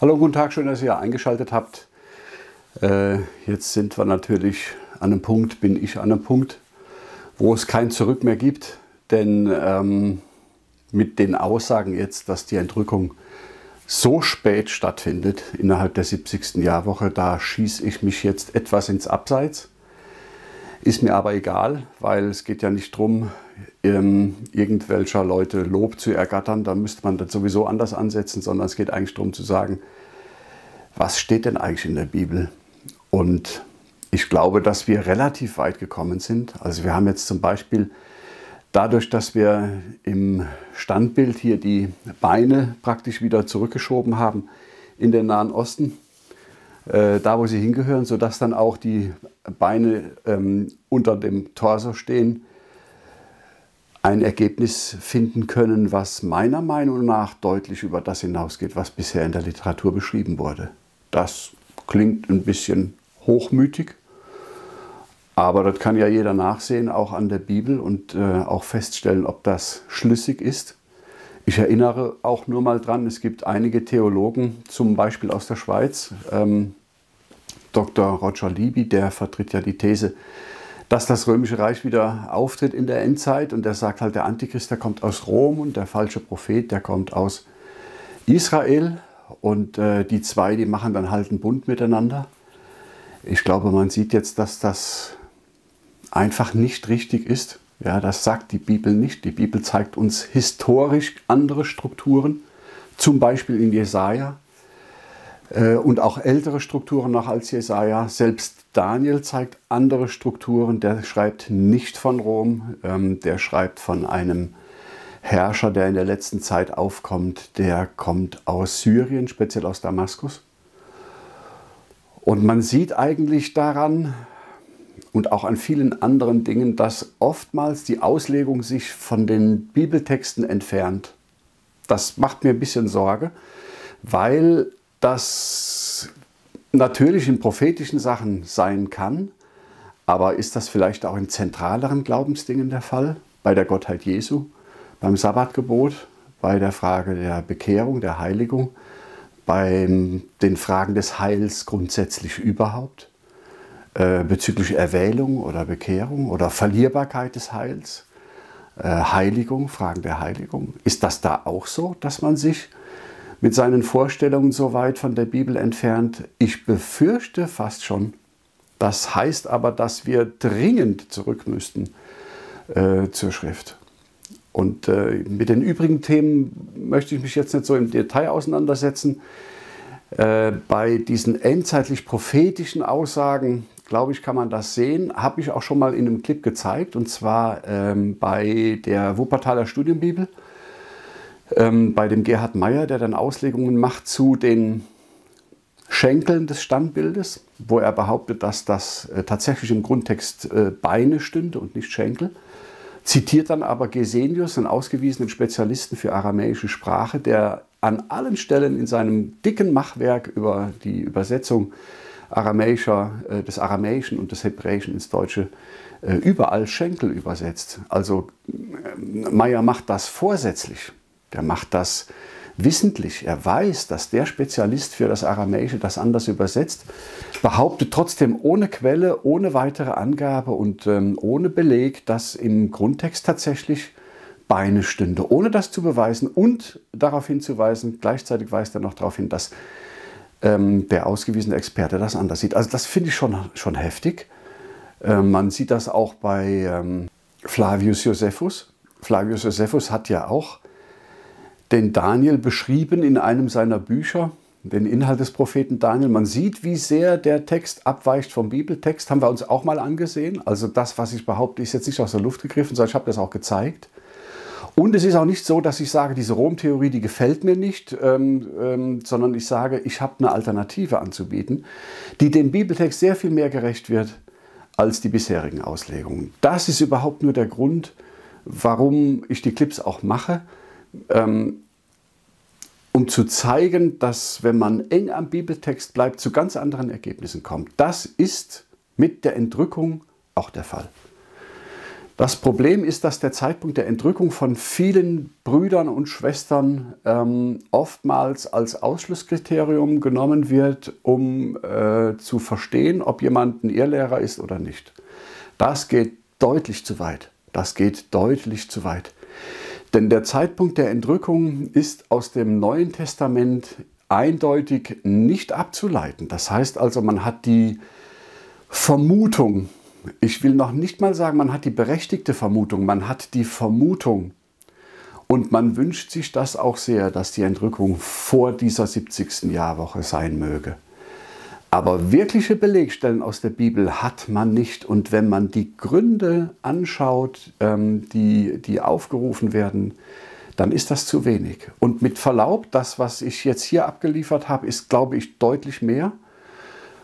Hallo, guten Tag, schön, dass ihr eingeschaltet habt. Äh, jetzt sind wir natürlich an einem Punkt, bin ich an einem Punkt, wo es kein Zurück mehr gibt. Denn ähm, mit den Aussagen jetzt, dass die Entrückung so spät stattfindet, innerhalb der 70. Jahrwoche, da schieße ich mich jetzt etwas ins Abseits. Ist mir aber egal, weil es geht ja nicht darum, ähm, irgendwelcher Leute Lob zu ergattern. Da müsste man das sowieso anders ansetzen, sondern es geht eigentlich darum zu sagen, was steht denn eigentlich in der Bibel? Und ich glaube, dass wir relativ weit gekommen sind. Also wir haben jetzt zum Beispiel dadurch, dass wir im Standbild hier die Beine praktisch wieder zurückgeschoben haben in den Nahen Osten, äh, da wo sie hingehören, sodass dann auch die Beine ähm, unter dem Torso stehen, ein Ergebnis finden können, was meiner Meinung nach deutlich über das hinausgeht, was bisher in der Literatur beschrieben wurde. Das klingt ein bisschen hochmütig, aber das kann ja jeder nachsehen, auch an der Bibel und äh, auch feststellen, ob das schlüssig ist. Ich erinnere auch nur mal dran, es gibt einige Theologen, zum Beispiel aus der Schweiz, ähm, Dr. Roger Libby, der vertritt ja die These, dass das Römische Reich wieder auftritt in der Endzeit und der sagt halt, der Antichrist, der kommt aus Rom und der falsche Prophet, der kommt aus Israel und äh, die zwei, die machen dann halt einen Bund miteinander. Ich glaube, man sieht jetzt, dass das einfach nicht richtig ist. Ja, das sagt die Bibel nicht. Die Bibel zeigt uns historisch andere Strukturen, zum Beispiel in Jesaja und auch ältere Strukturen noch als Jesaja. Selbst Daniel zeigt andere Strukturen. Der schreibt nicht von Rom, ähm, der schreibt von einem Herrscher, der in der letzten Zeit aufkommt. Der kommt aus Syrien, speziell aus Damaskus. Und man sieht eigentlich daran und auch an vielen anderen Dingen, dass oftmals die Auslegung sich von den Bibeltexten entfernt. Das macht mir ein bisschen Sorge, weil das natürlich in prophetischen Sachen sein kann, aber ist das vielleicht auch in zentraleren Glaubensdingen der Fall? Bei der Gottheit Jesu, beim Sabbatgebot, bei der Frage der Bekehrung, der Heiligung, bei den Fragen des Heils grundsätzlich überhaupt, äh, bezüglich Erwählung oder Bekehrung oder Verlierbarkeit des Heils, äh, Heiligung, Fragen der Heiligung. Ist das da auch so, dass man sich mit seinen Vorstellungen so weit von der Bibel entfernt? Ich befürchte fast schon. Das heißt aber, dass wir dringend zurück müssten äh, zur Schrift. Und äh, mit den übrigen Themen möchte ich mich jetzt nicht so im Detail auseinandersetzen. Äh, bei diesen endzeitlich prophetischen Aussagen, glaube ich, kann man das sehen. Habe ich auch schon mal in einem Clip gezeigt, und zwar ähm, bei der Wuppertaler Studienbibel ähm, bei dem Gerhard Meyer, der dann Auslegungen macht zu den Schenkeln des Standbildes, wo er behauptet, dass das äh, tatsächlich im Grundtext äh, Beine stünde und nicht Schenkel. Zitiert dann aber Gesenius, einen ausgewiesenen Spezialisten für aramäische Sprache, der an allen Stellen in seinem dicken Machwerk über die Übersetzung aramäischer, äh, des Aramäischen und des Hebräischen ins Deutsche äh, überall Schenkel übersetzt. Also äh, Meyer macht das vorsätzlich. Der macht das wissentlich. Er weiß, dass der Spezialist für das Aramäische das anders übersetzt, behauptet trotzdem ohne Quelle, ohne weitere Angabe und ähm, ohne Beleg, dass im Grundtext tatsächlich Beine stünde, ohne das zu beweisen und darauf hinzuweisen, gleichzeitig weist er noch darauf hin, dass ähm, der ausgewiesene Experte das anders sieht. Also das finde ich schon, schon heftig. Ähm, man sieht das auch bei ähm, Flavius Josephus. Flavius Josephus hat ja auch den Daniel beschrieben in einem seiner Bücher, den Inhalt des Propheten Daniel. Man sieht, wie sehr der Text abweicht vom Bibeltext, haben wir uns auch mal angesehen. Also das, was ich behaupte, ist jetzt nicht aus der Luft gegriffen, sondern ich habe das auch gezeigt. Und es ist auch nicht so, dass ich sage, diese Rom-Theorie, die gefällt mir nicht, ähm, ähm, sondern ich sage, ich habe eine Alternative anzubieten, die dem Bibeltext sehr viel mehr gerecht wird als die bisherigen Auslegungen. Das ist überhaupt nur der Grund, warum ich die Clips auch mache ähm, um zu zeigen, dass wenn man eng am Bibeltext bleibt, zu ganz anderen Ergebnissen kommt. Das ist mit der Entrückung auch der Fall. Das Problem ist, dass der Zeitpunkt der Entrückung von vielen Brüdern und Schwestern ähm, oftmals als Ausschlusskriterium genommen wird, um äh, zu verstehen, ob jemand ein Irrlehrer ist oder nicht. Das geht deutlich zu weit. Das geht deutlich zu weit. Denn der Zeitpunkt der Entrückung ist aus dem Neuen Testament eindeutig nicht abzuleiten. Das heißt also, man hat die Vermutung, ich will noch nicht mal sagen, man hat die berechtigte Vermutung, man hat die Vermutung. Und man wünscht sich das auch sehr, dass die Entrückung vor dieser 70. Jahrwoche sein möge. Aber wirkliche Belegstellen aus der Bibel hat man nicht. Und wenn man die Gründe anschaut, ähm, die, die aufgerufen werden, dann ist das zu wenig. Und mit Verlaub, das, was ich jetzt hier abgeliefert habe, ist, glaube ich, deutlich mehr.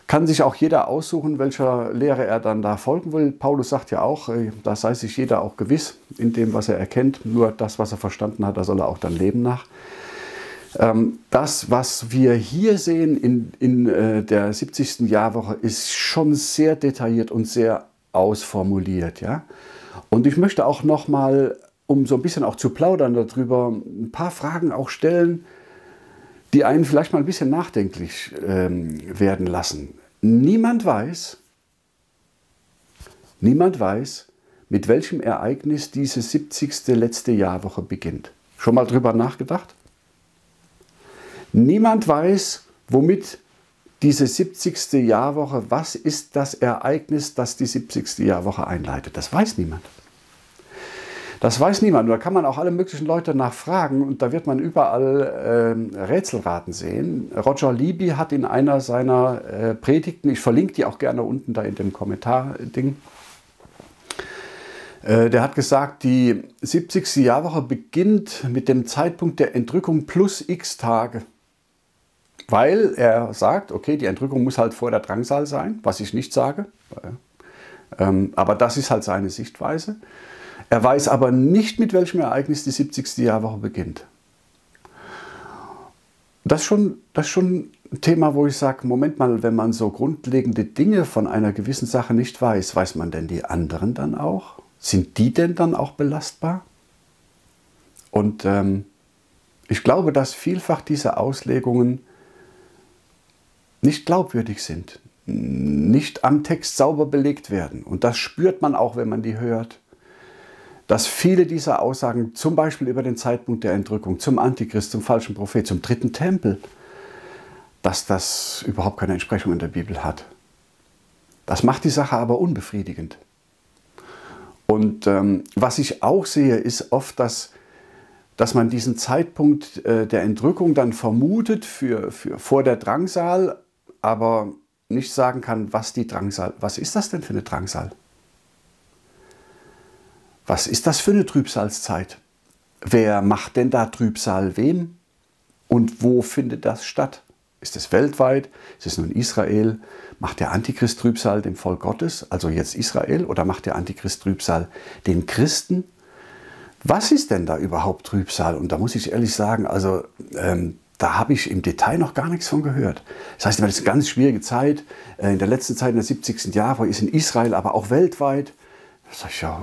Kann sich auch jeder aussuchen, welcher Lehre er dann da folgen will. Paulus sagt ja auch, äh, da sei sich jeder auch gewiss in dem, was er erkennt. Nur das, was er verstanden hat, da soll er auch dann leben nach. Ähm, das, was wir hier sehen in, in äh, der 70. Jahrwoche, ist schon sehr detailliert und sehr ausformuliert. Ja? Und ich möchte auch noch mal, um so ein bisschen auch zu plaudern darüber, ein paar Fragen auch stellen, die einen vielleicht mal ein bisschen nachdenklich ähm, werden lassen. Niemand weiß, niemand weiß, mit welchem Ereignis diese 70. letzte Jahrwoche beginnt. Schon mal drüber nachgedacht? Niemand weiß, womit diese 70. Jahrwoche, was ist das Ereignis, das die 70. Jahrwoche einleitet? Das weiß niemand. Das weiß niemand. Da kann man auch alle möglichen Leute nachfragen und da wird man überall äh, Rätselraten sehen. Roger Libby hat in einer seiner äh, Predigten, ich verlinke die auch gerne unten da in dem Kommentar-Ding, äh, der hat gesagt, die 70. Jahrwoche beginnt mit dem Zeitpunkt der Entrückung plus x Tage. Weil er sagt, okay, die Entrückung muss halt vor der Drangsal sein, was ich nicht sage. Ähm, aber das ist halt seine Sichtweise. Er weiß aber nicht, mit welchem Ereignis die 70. Jahrwoche beginnt. Das ist schon, das ist schon ein Thema, wo ich sage, Moment mal, wenn man so grundlegende Dinge von einer gewissen Sache nicht weiß, weiß man denn die anderen dann auch? Sind die denn dann auch belastbar? Und ähm, ich glaube, dass vielfach diese Auslegungen nicht glaubwürdig sind, nicht am Text sauber belegt werden. Und das spürt man auch, wenn man die hört dass viele dieser Aussagen, zum Beispiel über den Zeitpunkt der Entrückung, zum Antichrist, zum falschen Prophet, zum dritten Tempel, dass das überhaupt keine Entsprechung in der Bibel hat. Das macht die Sache aber unbefriedigend. Und ähm, was ich auch sehe, ist oft, dass, dass man diesen Zeitpunkt äh, der Entrückung dann vermutet für, für, vor der Drangsal, aber nicht sagen kann, was die Drangsal, was ist das denn für eine Drangsal? Was ist das für eine Trübsalzeit? Wer macht denn da Trübsal wem? Und wo findet das statt? Ist es weltweit? Ist es nur in Israel? Macht der Antichrist Trübsal dem Volk Gottes, also jetzt Israel, oder macht der Antichrist Trübsal den Christen? Was ist denn da überhaupt Trübsal? Und da muss ich ehrlich sagen, also ähm, da habe ich im Detail noch gar nichts von gehört. Das heißt, das ist eine ganz schwierige Zeit. Äh, in der letzten Zeit, in der 70. Jahre, ist in Israel, aber auch weltweit. Sag ich, ja,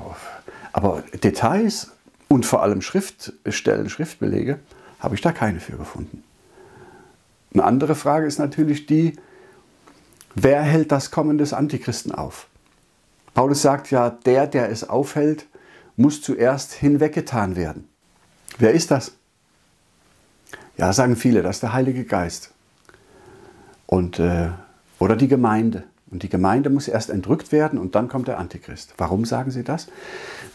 aber Details und vor allem Schriftstellen, Schriftbelege, habe ich da keine für gefunden. Eine andere Frage ist natürlich die, wer hält das Kommen des Antichristen auf? Paulus sagt ja, der, der es aufhält, muss zuerst hinweggetan werden. Wer ist das? Ja, sagen viele, das ist der Heilige Geist. Und, äh, oder die Gemeinde. Und die Gemeinde muss erst entrückt werden und dann kommt der Antichrist. Warum sagen sie das?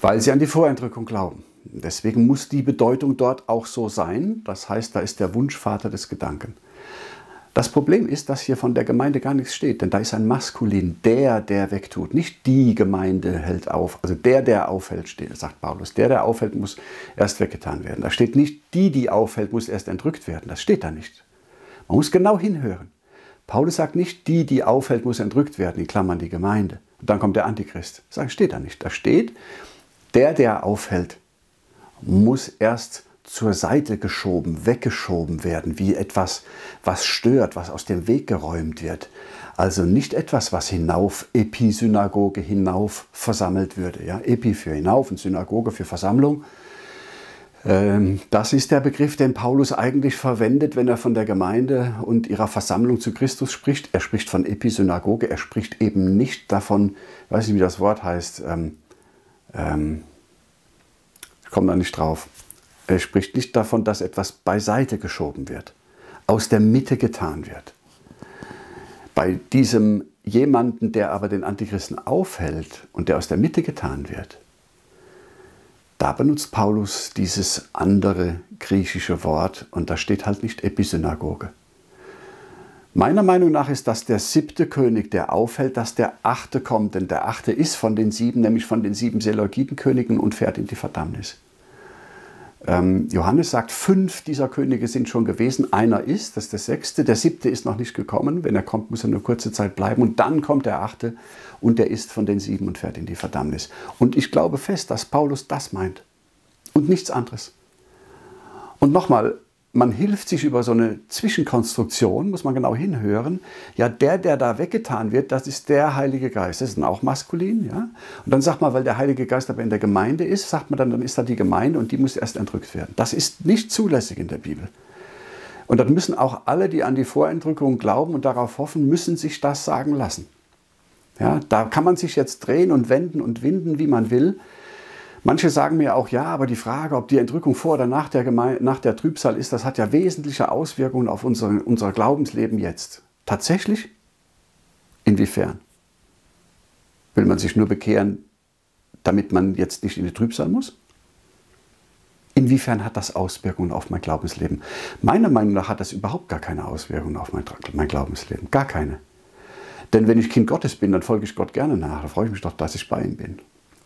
Weil sie an die Vorentrückung glauben. Deswegen muss die Bedeutung dort auch so sein. Das heißt, da ist der Wunschvater des Gedanken. Das Problem ist, dass hier von der Gemeinde gar nichts steht, denn da ist ein Maskulin, der, der wegtut. Nicht die Gemeinde hält auf, also der, der aufhält, sagt Paulus. Der, der aufhält, muss erst weggetan werden. Da steht nicht, die, die aufhält, muss erst entrückt werden. Das steht da nicht. Man muss genau hinhören. Paulus sagt nicht, die, die aufhält, muss entrückt werden, in Klammern die Gemeinde. Und dann kommt der Antichrist. Das steht da nicht. Da steht, der, der aufhält, muss erst zur Seite geschoben, weggeschoben werden, wie etwas, was stört, was aus dem Weg geräumt wird. Also nicht etwas, was hinauf, Episynagoge hinauf versammelt würde. Ja? Epi für hinauf und Synagoge für Versammlung. Ähm, das ist der Begriff, den Paulus eigentlich verwendet, wenn er von der Gemeinde und ihrer Versammlung zu Christus spricht. Er spricht von Episynagoge, er spricht eben nicht davon, ich weiß nicht, wie das Wort heißt, ähm, ähm, ich komme da nicht drauf. Er spricht nicht davon, dass etwas beiseite geschoben wird, aus der Mitte getan wird. Bei diesem jemanden, der aber den Antichristen aufhält und der aus der Mitte getan wird, da benutzt Paulus dieses andere griechische Wort und da steht halt nicht Episynagoge. Meiner Meinung nach ist das der siebte König, der aufhält, dass der achte kommt, denn der achte ist von den sieben, nämlich von den sieben Seleukitenkönigen und fährt in die Verdammnis. Ähm, Johannes sagt, fünf dieser Könige sind schon gewesen, einer ist, das ist der sechste, der siebte ist noch nicht gekommen, wenn er kommt, muss er nur kurze Zeit bleiben. Und dann kommt der achte. Und der ist von den sieben und fährt in die Verdammnis. Und ich glaube fest, dass Paulus das meint. Und nichts anderes. Und nochmal, man hilft sich über so eine Zwischenkonstruktion, muss man genau hinhören. Ja, der, der da weggetan wird, das ist der Heilige Geist. Das ist dann auch maskulin, ja. Und dann sagt man, weil der Heilige Geist aber in der Gemeinde ist, sagt man dann, dann ist da die Gemeinde und die muss erst entrückt werden. Das ist nicht zulässig in der Bibel. Und dann müssen auch alle, die an die Vorentrückung glauben und darauf hoffen, müssen sich das sagen lassen. Ja, da kann man sich jetzt drehen und wenden und winden, wie man will. Manche sagen mir auch, ja, aber die Frage, ob die Entrückung vor oder nach der, Geme nach der Trübsal ist, das hat ja wesentliche Auswirkungen auf unser, unser Glaubensleben jetzt. Tatsächlich? Inwiefern? Will man sich nur bekehren, damit man jetzt nicht in die Trübsal muss? Inwiefern hat das Auswirkungen auf mein Glaubensleben? Meiner Meinung nach hat das überhaupt gar keine Auswirkungen auf mein, mein Glaubensleben. Gar keine. Denn wenn ich Kind Gottes bin, dann folge ich Gott gerne nach. Da freue ich mich doch, dass ich bei ihm bin.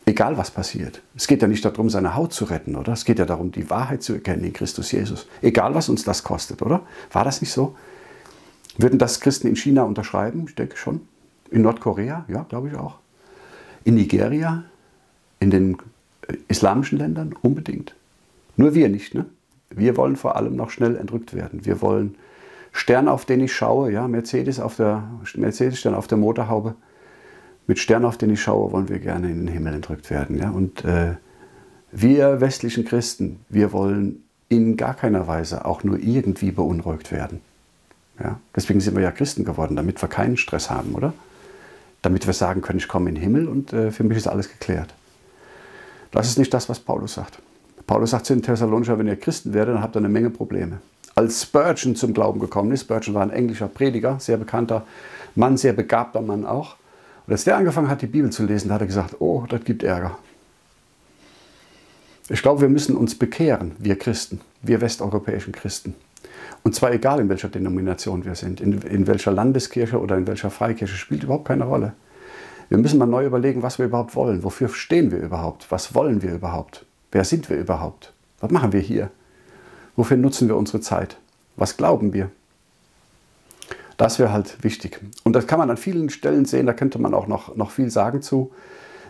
Egal was passiert. Es geht ja nicht darum, seine Haut zu retten, oder? Es geht ja darum, die Wahrheit zu erkennen in Christus Jesus. Egal was uns das kostet, oder? War das nicht so? Würden das Christen in China unterschreiben? Ich denke schon. In Nordkorea? Ja, glaube ich auch. In Nigeria? In den äh, islamischen Ländern? Unbedingt. Nur wir nicht, ne? Wir wollen vor allem noch schnell entrückt werden. Wir wollen Stern, auf den ich schaue, ja, Mercedes auf der Mercedes Stern auf der Motorhaube mit Stern, auf den ich schaue, wollen wir gerne in den Himmel entrückt werden. Ja? Und äh, wir westlichen Christen, wir wollen in gar keiner Weise auch nur irgendwie beunruhigt werden. Ja? Deswegen sind wir ja Christen geworden, damit wir keinen Stress haben, oder? Damit wir sagen können, ich komme in den Himmel und äh, für mich ist alles geklärt. Das ist nicht das, was Paulus sagt. Paulus sagt zu den Thessalonicher, wenn ihr Christen werdet, dann habt ihr eine Menge Probleme. Als Spurgeon zum Glauben gekommen ist, Spurgeon war ein englischer Prediger, sehr bekannter Mann, sehr begabter Mann auch, als der angefangen hat, die Bibel zu lesen, hat er gesagt, oh, das gibt Ärger. Ich glaube, wir müssen uns bekehren, wir Christen, wir westeuropäischen Christen. Und zwar egal, in welcher Denomination wir sind, in, in welcher Landeskirche oder in welcher Freikirche, spielt überhaupt keine Rolle. Wir müssen mal neu überlegen, was wir überhaupt wollen. Wofür stehen wir überhaupt? Was wollen wir überhaupt? Wer sind wir überhaupt? Was machen wir hier? Wofür nutzen wir unsere Zeit? Was glauben wir? Das wäre halt wichtig. Und das kann man an vielen Stellen sehen, da könnte man auch noch, noch viel sagen zu,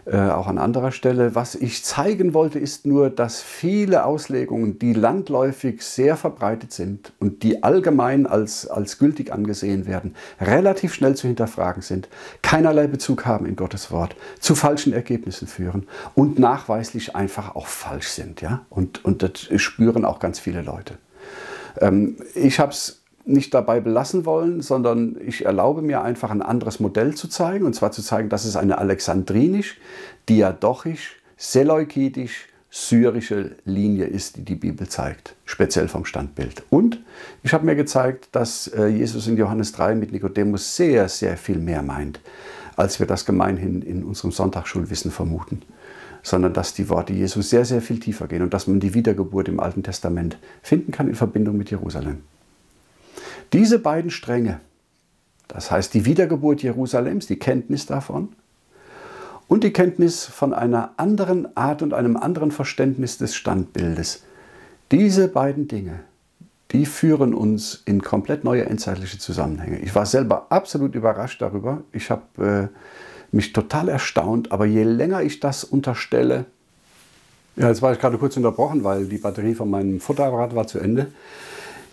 äh, auch an anderer Stelle. Was ich zeigen wollte, ist nur, dass viele Auslegungen, die landläufig sehr verbreitet sind und die allgemein als, als gültig angesehen werden, relativ schnell zu hinterfragen sind, keinerlei Bezug haben in Gottes Wort, zu falschen Ergebnissen führen und nachweislich einfach auch falsch sind. Ja? Und, und das spüren auch ganz viele Leute. Ähm, ich habe es nicht dabei belassen wollen, sondern ich erlaube mir einfach ein anderes Modell zu zeigen. Und zwar zu zeigen, dass es eine alexandrinisch, diadochisch, seleukidisch, syrische Linie ist, die die Bibel zeigt, speziell vom Standbild. Und ich habe mir gezeigt, dass äh, Jesus in Johannes 3 mit Nikodemus sehr, sehr viel mehr meint, als wir das gemeinhin in unserem Sonntagsschulwissen vermuten sondern dass die Worte Jesus sehr, sehr viel tiefer gehen und dass man die Wiedergeburt im Alten Testament finden kann in Verbindung mit Jerusalem. Diese beiden Stränge, das heißt die Wiedergeburt Jerusalems, die Kenntnis davon und die Kenntnis von einer anderen Art und einem anderen Verständnis des Standbildes, diese beiden Dinge, die führen uns in komplett neue endzeitliche Zusammenhänge. Ich war selber absolut überrascht darüber. Ich habe äh, mich total erstaunt, aber je länger ich das unterstelle, Ja, jetzt war ich gerade kurz unterbrochen, weil die Batterie von meinem Fotoapparat war zu Ende.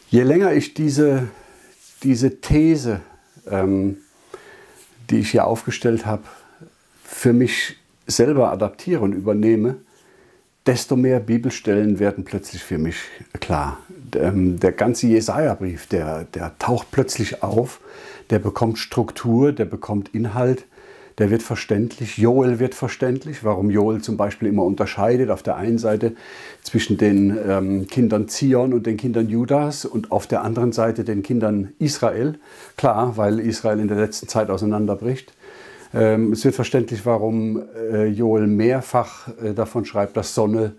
Je länger ich diese, diese These, ähm, die ich hier aufgestellt habe, für mich selber adaptiere und übernehme, desto mehr Bibelstellen werden plötzlich für mich klar. Ähm, der ganze Jesaja-Brief, der, der taucht plötzlich auf, der bekommt Struktur, der bekommt Inhalt der wird verständlich. Joel wird verständlich, warum Joel zum Beispiel immer unterscheidet auf der einen Seite zwischen den ähm, Kindern Zion und den Kindern Judas und auf der anderen Seite den Kindern Israel. Klar, weil Israel in der letzten Zeit auseinanderbricht. Ähm, es wird verständlich, warum äh, Joel mehrfach äh, davon schreibt, dass Sonne,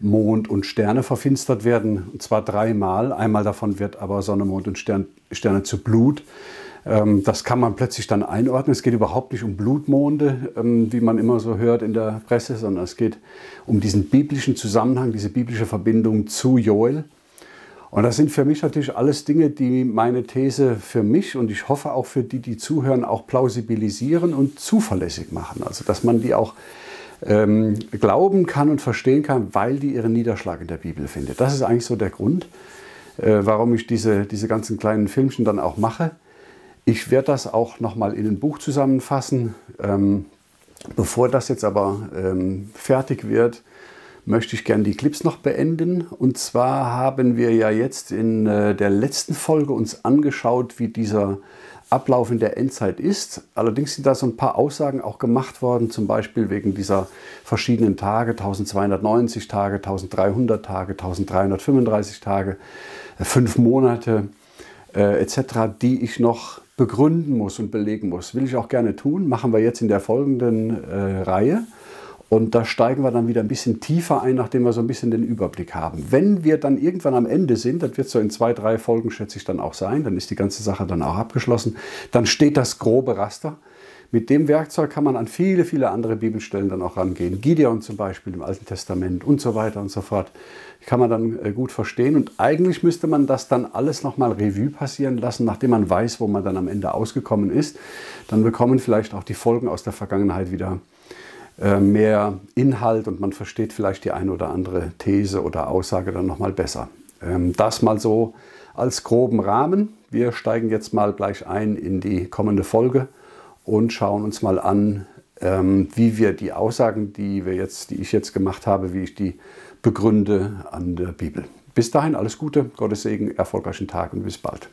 Mond und Sterne verfinstert werden, und zwar dreimal. Einmal davon wird aber Sonne, Mond und Stern, Sterne zu Blut. Ähm, das kann man plötzlich dann einordnen. Es geht überhaupt nicht um Blutmonde, ähm, wie man immer so hört in der Presse, sondern es geht um diesen biblischen Zusammenhang, diese biblische Verbindung zu Joel. Und das sind für mich natürlich alles Dinge, die meine These für mich und ich hoffe auch für die, die zuhören, auch plausibilisieren und zuverlässig machen. Also dass man die auch ähm, glauben kann und verstehen kann, weil die ihren Niederschlag in der Bibel findet. Das ist eigentlich so der Grund, äh, warum ich diese, diese ganzen kleinen Filmchen dann auch mache. Ich werde das auch nochmal in ein Buch zusammenfassen. Ähm, bevor das jetzt aber ähm, fertig wird, möchte ich gerne die Clips noch beenden. Und zwar haben wir ja jetzt in äh, der letzten Folge uns angeschaut, wie dieser Ablauf in der Endzeit ist. Allerdings sind da so ein paar Aussagen auch gemacht worden, zum Beispiel wegen dieser verschiedenen Tage, 1290 Tage, 1300 Tage, 1335 Tage, äh, fünf Monate äh, etc., die ich noch begründen muss und belegen muss. Will ich auch gerne tun, machen wir jetzt in der folgenden äh, Reihe. Und da steigen wir dann wieder ein bisschen tiefer ein, nachdem wir so ein bisschen den Überblick haben. Wenn wir dann irgendwann am Ende sind, das wird so in zwei, drei Folgen, schätze ich, dann auch sein, dann ist die ganze Sache dann auch abgeschlossen, dann steht das grobe Raster. Mit dem Werkzeug kann man an viele, viele andere Bibelstellen dann auch rangehen. Gideon zum Beispiel im Alten Testament und so weiter und so fort. Kann man dann äh, gut verstehen. Und eigentlich müsste man das dann alles nochmal Revue passieren lassen, nachdem man weiß, wo man dann am Ende ausgekommen ist. Dann bekommen vielleicht auch die Folgen aus der Vergangenheit wieder äh, mehr Inhalt und man versteht vielleicht die eine oder andere These oder Aussage dann nochmal besser. Ähm, das mal so als groben Rahmen. Wir steigen jetzt mal gleich ein in die kommende Folge und schauen uns mal an, ähm, wie wir die Aussagen, die, wir jetzt, die ich jetzt gemacht habe, wie ich die begründe an der Bibel. Bis dahin alles Gute, Gottes Segen, erfolgreichen Tag und bis bald.